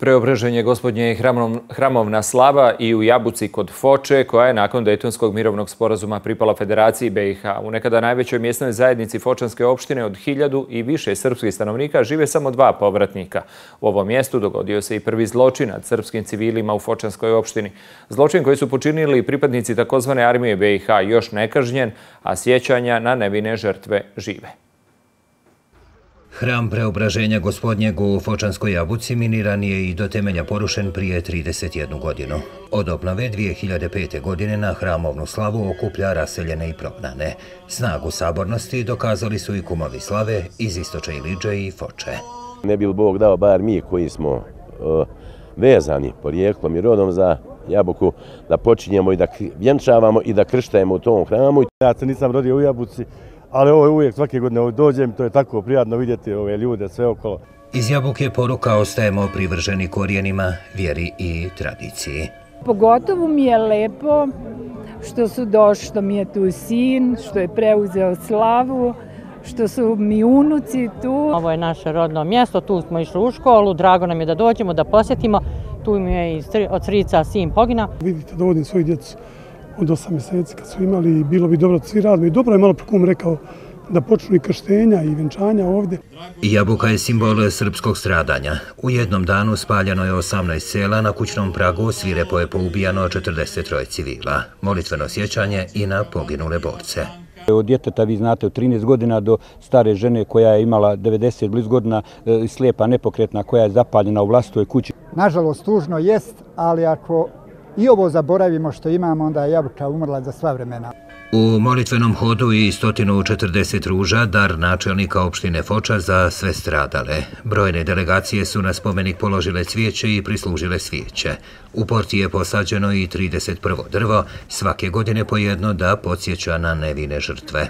Preobraženje gospodnje hramovna slava i u Jabuci kod Foče, koja je nakon Dejtonskog mirovnog sporazuma pripala Federaciji BiH. U nekada najvećoj mjesnoj zajednici Fočanske opštine od hiljadu i više srpskih stanovnika žive samo dva povratnika. U ovom mjestu dogodio se i prvi zločin nad srpskim civilima u Fočanskoj opštini. Zločin koji su počinili pripadnici takozvane armije BiH još nekažnjen, a sjećanja na nevine žrtve žive. Hram preobraženja gospodnjeg u Fočanskoj jabuci miniran je i do temelja porušen prije 31 godinu. Od obnove 2005. godine na hramovnu slavu okuplja raseljene i prognane. Snagu sabornosti dokazali su i kumovi slave iz Istoča Iliđe i Foče. Ne bi li Bog dao bar mi koji smo e, vezani porijeklom i rodom za jabuku da počinjemo i da vjenčavamo i da krštajemo u tom hramu. Ja se nisam rodio u jabuci, ali ovo je uvijek svake godine dođem, to je tako prijatno vidjeti ove ljude sve okolo. Iz Jabuke poruka ostajemo privrženi korijenima, vjeri i tradiciji. Pogotovo mi je lepo što su došli, što mi je tu sin, što je preuzeo slavu, što su mi unuci tu. Ovo je naše rodno mjesto, tu smo išli u školu, drago nam je da dođemo, da posjetimo. Tu mi je od srica sin pogina. Vidite, dovodim svoju djecu od osam mjeseci kad su imali i bilo bi dobro da svi radimo. I dobro je malo prekom rekao da počnu i krštenja i venčanja ovdje. Jabuka je simbol srpskog stradanja. U jednom danu spaljano je 18 sela, na kućnom pragu svirepo je poubijano 43 civila. Molitveno sjećanje i na poginule borce. Od djeteta, vi znate, od 13 godina do stare žene koja je imala 90 bliz godina, e, slijepa, nepokretna, koja je zapaljena u vlastoj kući. Nažalost, tužno jest, ali ako i ovo zaboravimo što imamo, onda je jabuka umrla za sva vremena. U molitvenom hodu i 140 ruža dar načelnika opštine Foča za sve stradale. Brojne delegacije su na spomenik položile cvijeće i prislužile svijeće. U porti je posađeno i 31. drvo, svake godine po jedno da podsjeća na nevine žrtve.